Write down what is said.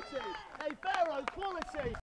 quality. Hey, Pharaoh, quality.